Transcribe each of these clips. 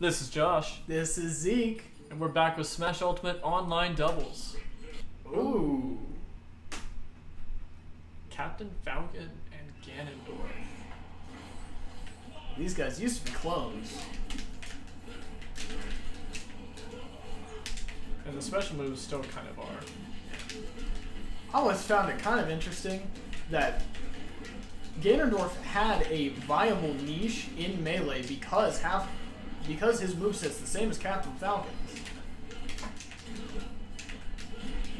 This is Josh, This is Zeke. and we're back with Smash Ultimate Online Doubles. Ooh. Captain Falcon and Ganondorf. These guys used to be clones. And the special moves still kind of are. I always found it kind of interesting that Ganondorf had a viable niche in melee because half because his moveset's the same as Captain Falcon's.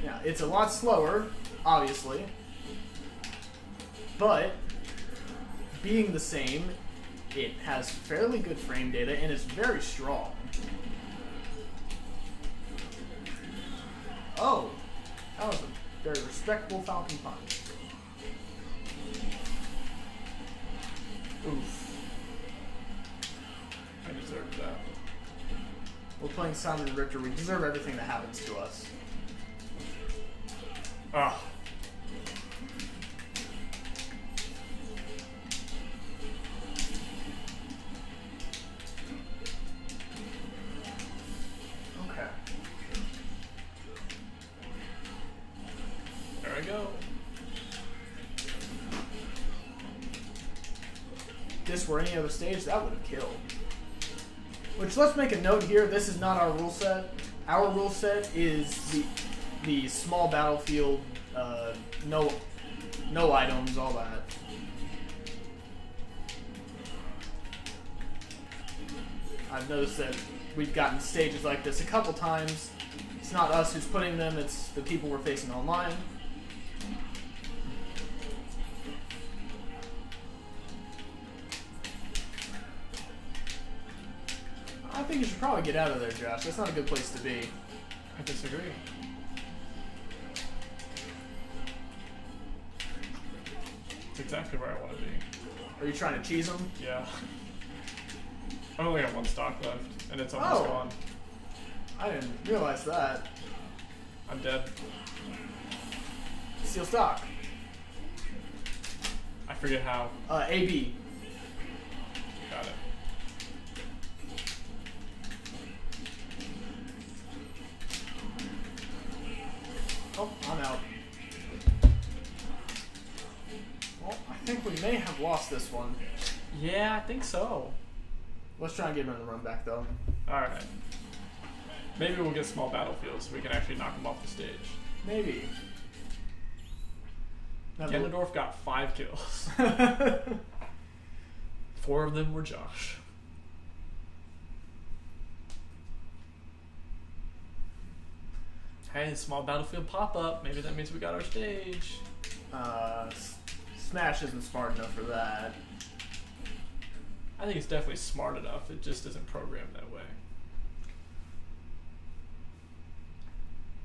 Yeah, it's a lot slower, obviously. But being the same, it has fairly good frame data and it's very strong. Oh, that was a very respectable Falcon punch. Oof. I deserved that. We're playing Simon and Richter. We deserve everything that happens to us. Ah. Which let's make a note here. This is not our rule set. Our rule set is the the small battlefield, uh, no no items, all that. I've noticed that we've gotten stages like this a couple times. It's not us who's putting them; it's the people we're facing online. Should probably get out of there, Josh. That's not a good place to be. I disagree. It's exactly where I want to be. Are you trying to cheese them? Yeah. I only have one stock left, and it's almost Oh. gone. I didn't realize that. I'm dead. Steal stock. I forget how. Uh, AB. May have lost this one. Yeah, I think so. Let's try and get him in the run back, though. Alright. Maybe we'll get small battlefields so we can actually knock them off the stage. Maybe. Now, Ganondorf got five kills. Four of them were Josh. Hey, small battlefield pop up. Maybe that means we got our stage. uh, Smash isn't smart enough for that. I think it's definitely smart enough. It just isn't programmed that way.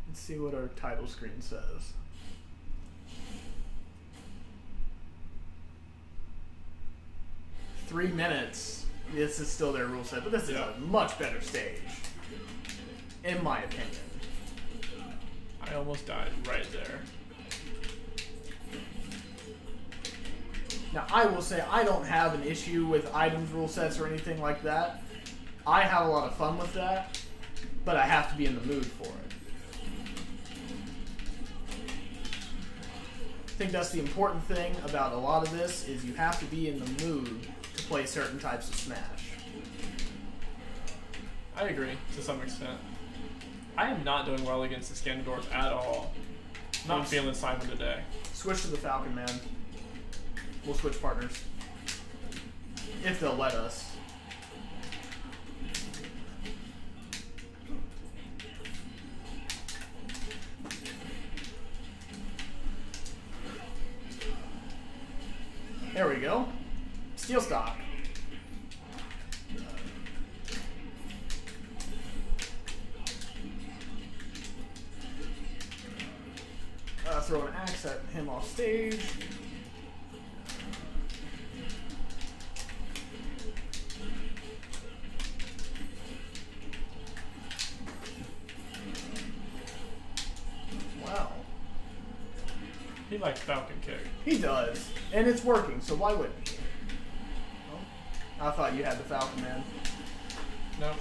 Let's see what our title screen says. Three minutes. This is still their rule set, but this is Yeah. a much better stage, in my opinion. I almost died right there. Now, I will say I don't have an issue with items rule sets or anything like that. I have a lot of fun with that, but I have to be in the mood for it. I think that's the important thing about a lot of this is you have to be in the mood to play certain types of Smash. I agree to some extent. I am not doing well against the Ganondorf at all. Not Oops. feeling Simon today. Switch to the Falcon Man. We'll switch partners. If they'll let us. There we go. Steal stock. Uh, throw an axe at him off stage. And it's working, so why wouldn't? I thought you had the Falcon Man. No.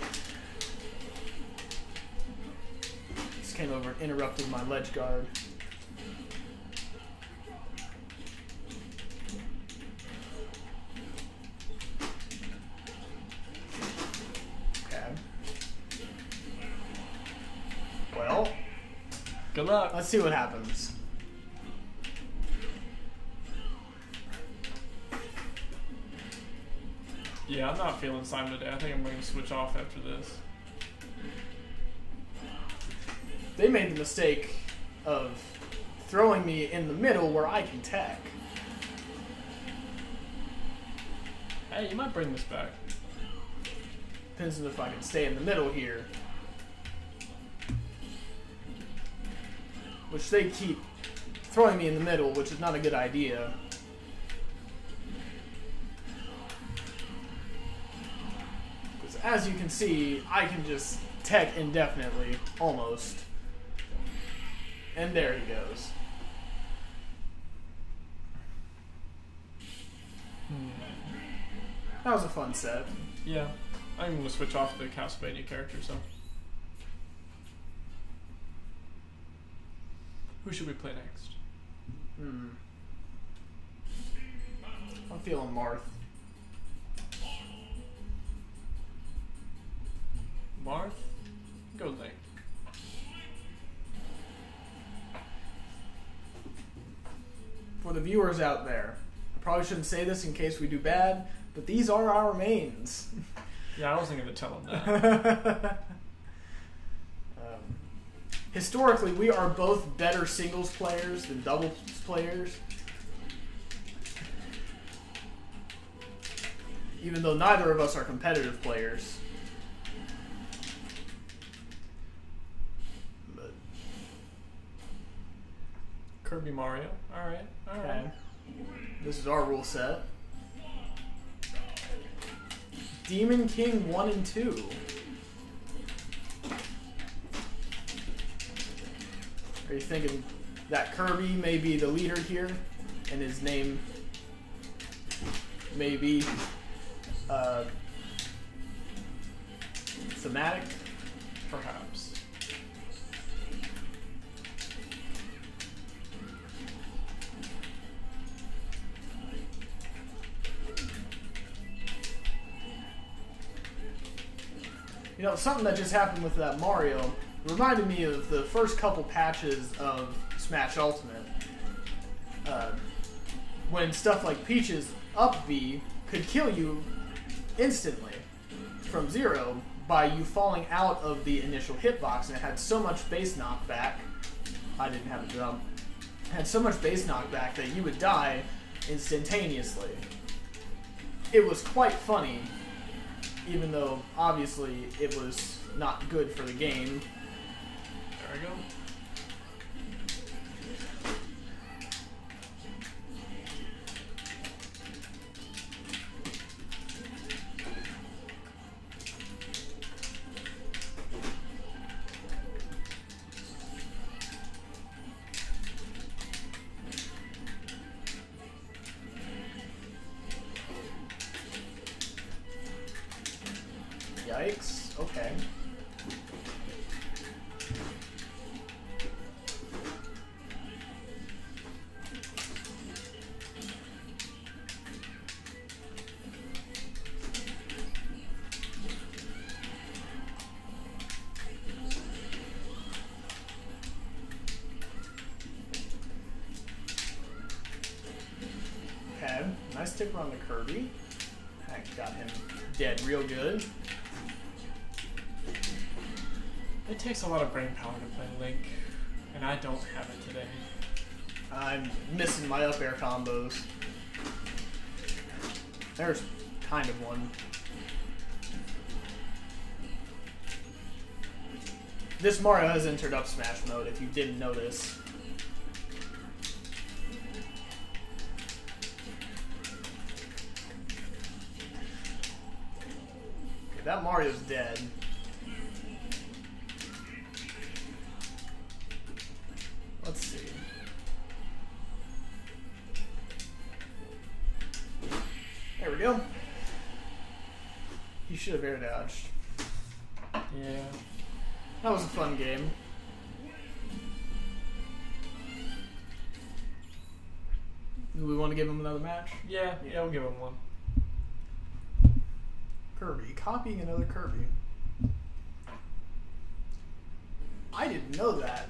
Just came over and interrupted my ledge guard. Okay. Well, Good luck. let's see what happens. Yeah, I'm not feeling Simon today. I think I'm going to switch off after this. They made the mistake of throwing me in the middle where I can tech. Hey, you might bring this back. Depends on if I can stay in the middle here. Which they keep throwing me in the middle, which is not a good idea. As you can see, I can just tech indefinitely, almost. And there he goes. That was a fun set. Yeah. I'm going to switch off the Castlevania character, so. Who should we play next? Hmm. I'm feeling Marth. Marth? Go Link. For the viewers out there, I probably shouldn't say this in case we do bad, but these are our mains. Yeah, I wasn't going to tell him that. um, historically, we are both better singles players than doubles players. Even though neither of us are competitive players. Kirby Mario. Alright, alright. okay. This is our rule set. Demon King 1 and 2. Are you thinking that Kirby may be the leader here, and his name may be uh, thematic? Perhaps. You know, something that just happened with that Mario reminded me of the first couple patches of Smash Ultimate. Uh, when stuff like Peach's up B could kill you instantly from zero by you falling out of the initial hitbox, and it had so much base knockback. I didn't have a jump. Had so much base knockback that you would die instantaneously. It was quite funny, even though obviously it was not good for the game. There we go. Yikes. Okay. Nice tipper on the Kirby. Heck, got him dead real good. It takes a lot of brain power to play Link, and I don't have it today. I'm missing my up air combos. There's kind of one. This Mario has entered up smash mode if you didn't notice. That Mario's dead. He should have air dodged. Yeah. That was a fun game. Do we want to give him another match? Yeah, yeah, we'll give him one. Kirby. Copying another Kirby. I didn't know that.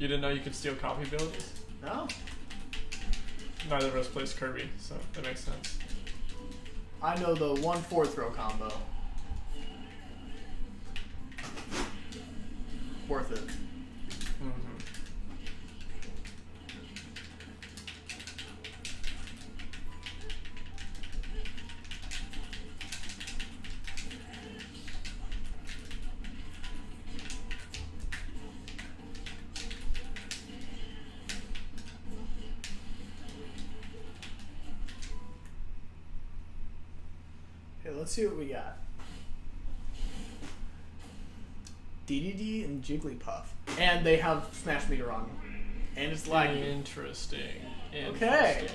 You didn't know you could steal copy abilities? No? Neither of us plays Kirby, so that makes sense. I know the one four throw combo. Worth it. Let's see what we got. DDD and Jigglypuff. And they have Smash Meter on. And it's like Interesting. Okay.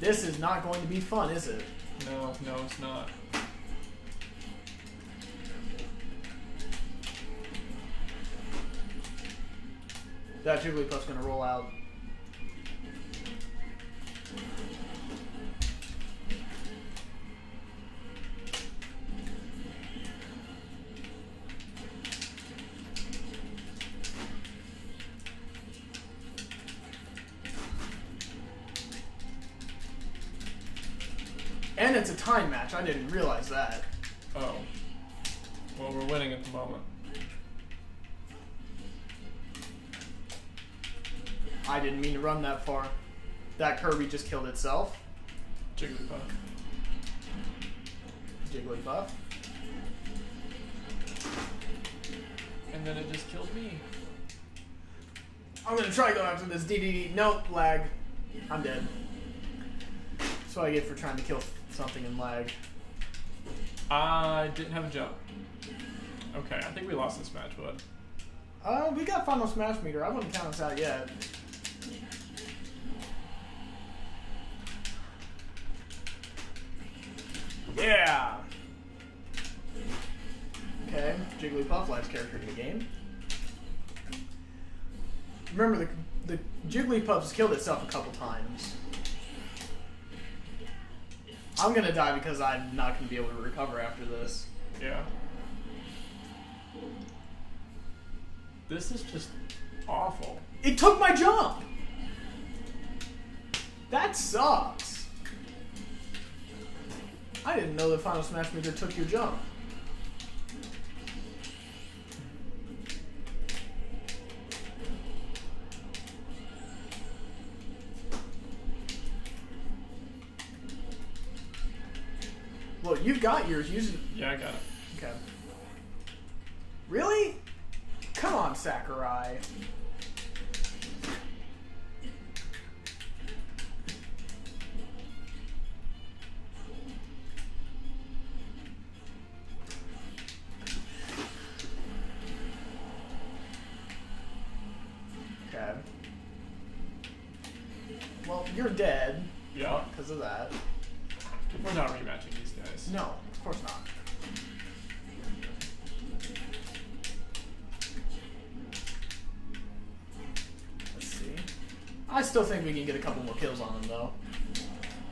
This is not going to be fun, is it? No, no, it's not. That Jigglypuff's gonna roll out. And it's a time match. I didn't realize that. Oh. Well, we're winning at the moment. I didn't mean to run that far. That Kirby just killed itself. Jigglypuff. Jigglypuff. And then it just killed me. I'm gonna try going after this DDD. Nope, lag. I'm dead. That's what I get for trying to kill something in lag. I didn't have a jump. Okay, I think we lost this match, bud. Uh, we got final smash meter. I wouldn't count us out yet. Yeah. Okay, Jigglypuff, last character in the game. Remember, the the Jigglypuff's killed itself a couple times. I'm gonna die because I'm not gonna be able to recover after this. Yeah. This is just awful. It took my jump. That sucks. I didn't know the Final Smash meter took your jump. Got yours. Use it. Yeah, I got it. Okay. Really? Come on, Sakurai. Okay. Well, you're dead Yeah. because of that. We're not rematching these guys. No, course not. Let's see. I still think we can get a couple more kills on them, though.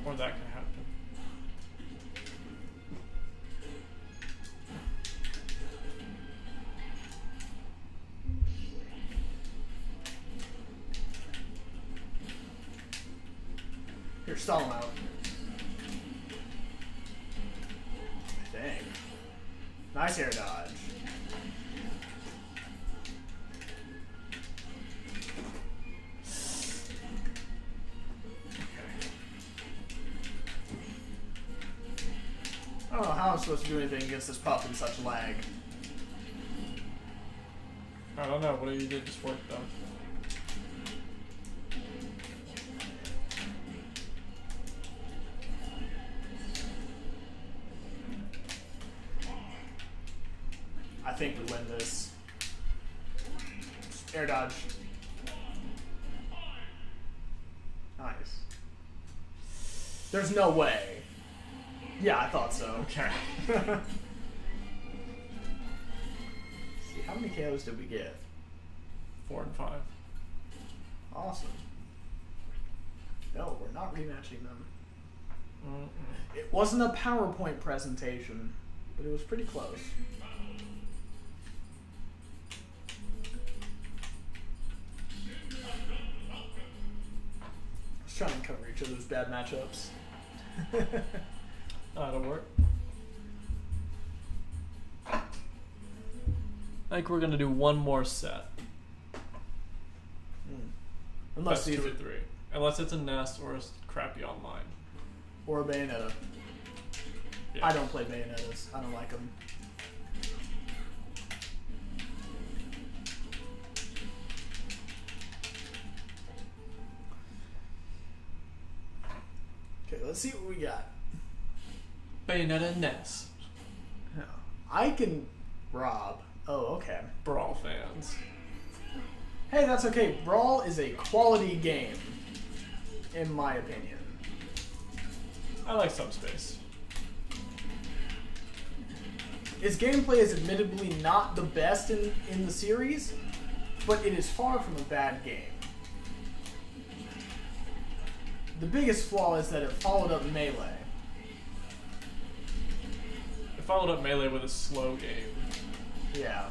Or that could happen. Here, stall them out. Nice air dodge. Oh, I don't know how I'm supposed to do anything against this pup in such lag. I don't know. What you did just worked though. No way. Yeah, I thought so. Okay. see, how many KOs did we get? Four and five. Awesome. No, we're not rematching them. Mm-mm. It wasn't a PowerPoint presentation, but it was pretty close. Let's try and cover each other's bad matchups. That'll work. I think we're gonna do one more set. Hmm. Unless Best two or three. Unless it's a nest or a crappy online. or a Bayonetta. Yeah. I don't play Bayonettas. I don't like them. Let's see what we got. Bayonetta Ness. No. Ike and Rob. Oh, okay. Brawl fans. Hey, that's okay. Brawl is a quality game, in my opinion. I like Subspace. Its gameplay is admittedly not the best in, in the series, but it is far from a bad game. The biggest flaw is that it followed up Melee. It followed up Melee with a slow game. Yeah.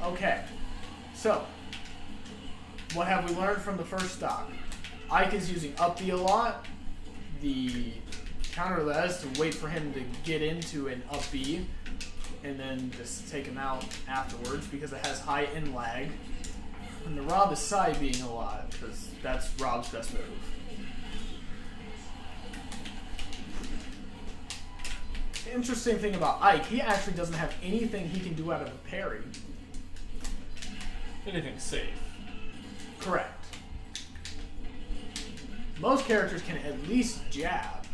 Okay. So, what have we learned from the first stock? Ike is using up B a lot. The counter that is to wait for him to get into an up B and then just take him out afterwards because it has high end lag. And the Rob is side being a lot because that's Rob's best move. Interesting thing about Ike, he actually doesn't have anything he can do out of a parry. Anything safe. Correct. Most characters can at least jab.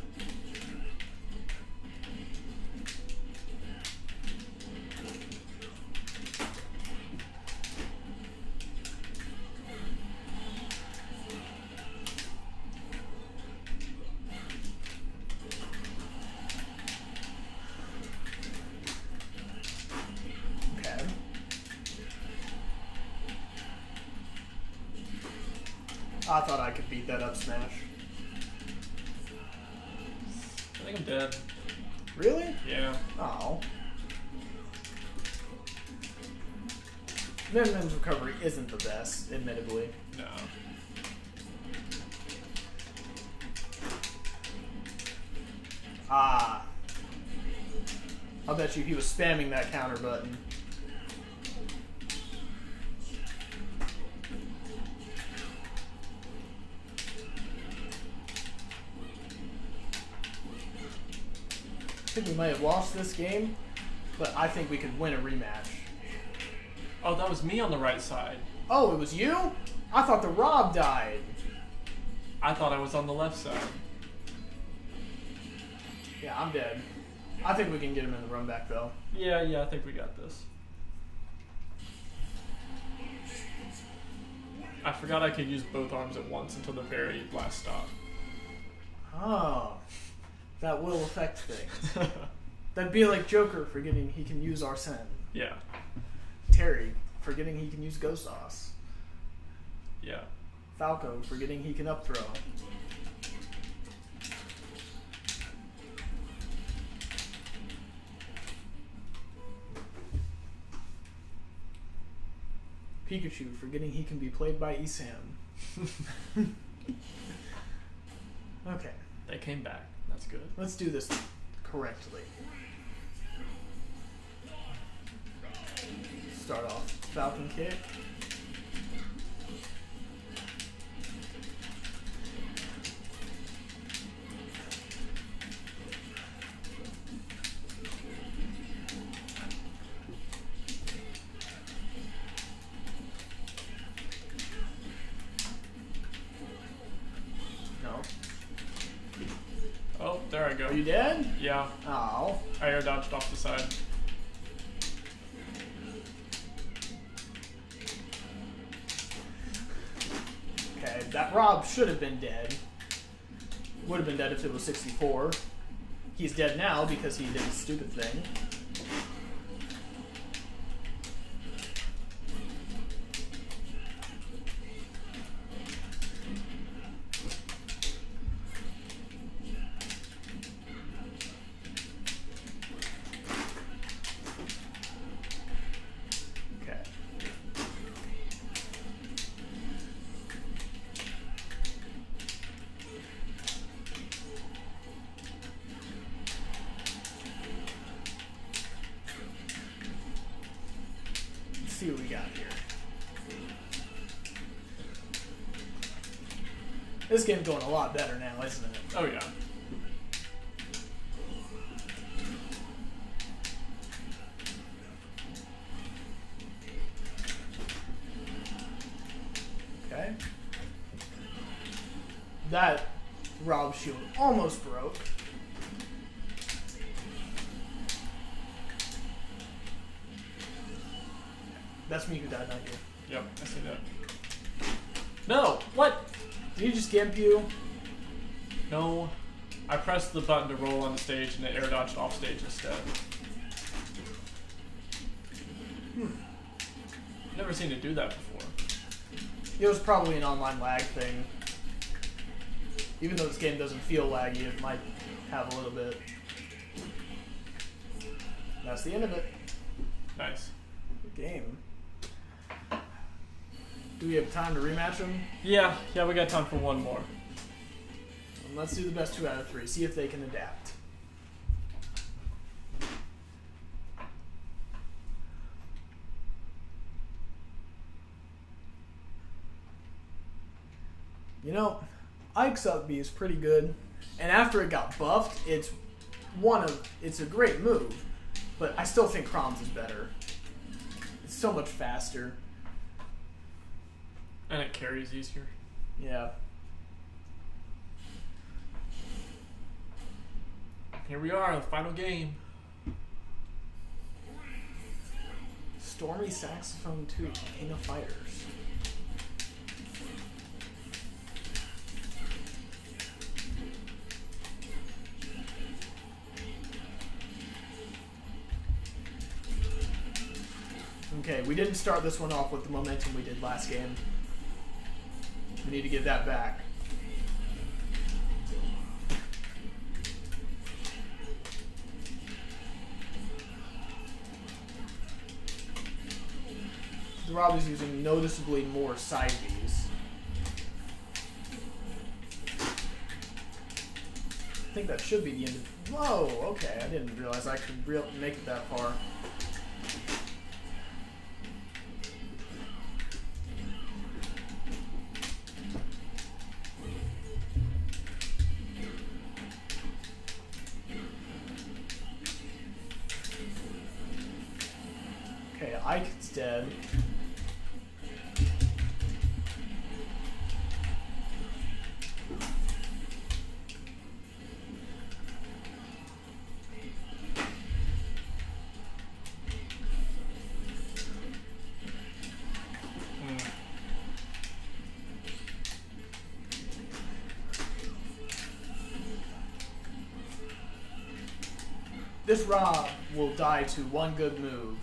I thought I could beat that up smash. I think I'm dead. Really? Yeah. Oh. Min Min's recovery isn't the best, admittedly. No. Ah. I'll bet you he was spamming that counter button. We might have lost this game, but I think we could win a rematch. Oh, that was me on the right side. Oh, it was you? I thought the Rob died. I thought I was on the left side. Yeah, I'm dead. I think we can get him in the run back though. Yeah, yeah, I think we got this. I forgot I could use both arms at once until the very last stop. Oh, that will affect things. That'd be like Joker forgetting he can use Arsene. yeah, Terry forgetting he can use Ghost Sauce. yeah. Falco forgetting he can up throw. Pikachu forgetting he can be played by Esam. okay, They came back. That's good. let's do this correctly. Start off Falcon kick. I air dodged off the side. Okay, that Rob should have been dead. Would have been dead if it was 64. He's dead now because he did a stupid thing. That Rob shield almost broke. That's me who died, not you. Yep, I see that. No! What? Did he just gimp you? No. I pressed the button to roll on the stage and it air dodged off stage instead. Hmm. Never seen it do that before. It was probably an online lag thing. Even though this game doesn't feel laggy, it might have a little bit. That's the end of it. Nice. Good game. Do we have time to rematch them? Yeah, yeah, we got time for one more. And let's do the best two out of three. See if they can adapt. You know, Ike's up B is pretty good, and after it got buffed, it's one of it's a great move, but I still think Chrom's is better. It's so much faster. And it carries easier. Yeah. Here we are, the final game. Stormy Saxophone 2, King of Fighters. Okay, we didn't start this one off with the momentum we did last game. We need to get that back. Rob is using noticeably more side Bs. I think that should be the end of. Whoa, okay, I didn't realize I could real make it that far. This Rob will die to one good move.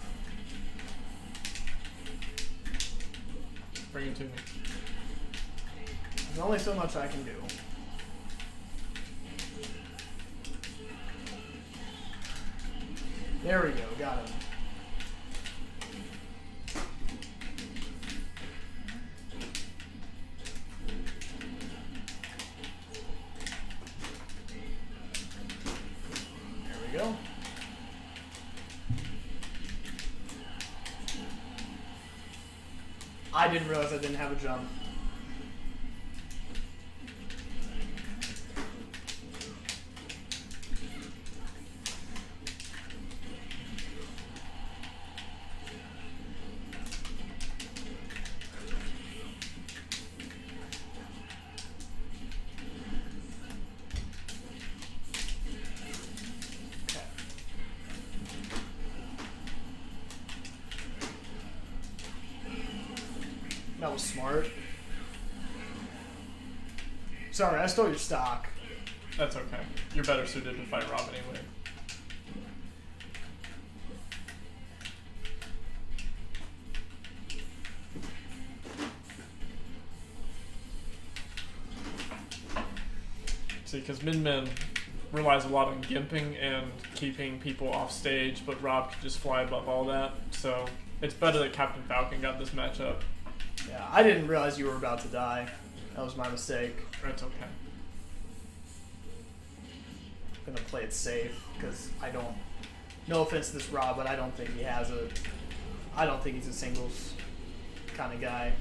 Bring to me. There's only so much I can do. There we go, got him. I didn't realize I didn't have a jump. Stole your stock. That's okay. You're better suited to fight Rob anyway. See, because Min Min relies a lot on gimping and keeping people off stage, but Rob could just fly above all that. So it's better that Captain Falcon got this matchup. Yeah, I didn't realize you were about to die. That was my mistake. That's okay. I'm gonna play it safe because I don't. No offense to this Rob, but I don't think he has a. I don't think he's a singles kind of guy.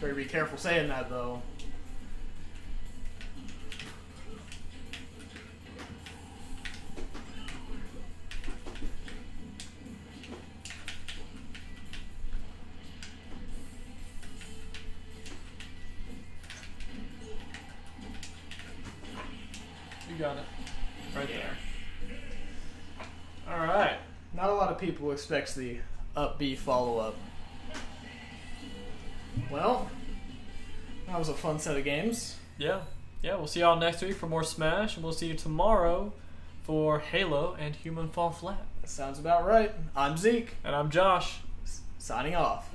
Better be careful saying that though. You got it. Right there. All right. Not a lot of people expects the up B follow up. Well, that was a fun set of games. Yeah. Yeah, we'll see y'all next week for more Smash, and we'll see you tomorrow for Halo and Human Fall Flat. That sounds about right. I'm Zeke, And I'm Josh. signing off.